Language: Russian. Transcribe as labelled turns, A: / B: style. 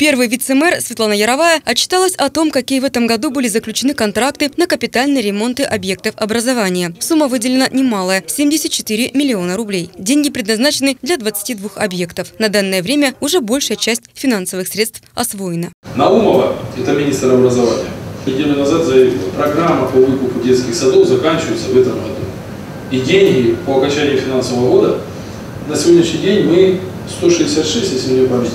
A: Первый вице-мэр Светлана Яровая отчиталась о том, какие в этом году были заключены контракты на капитальные ремонты объектов образования. Сумма выделена немалая – 74 миллиона рублей. Деньги предназначены для 22 объектов. На данное время уже большая часть финансовых средств освоена.
B: Наумова, это министр образования, неделю назад заявила, программа по выкупу детских садов заканчивается в этом году. И деньги по окончании финансового года на сегодняшний день мы 166, если не память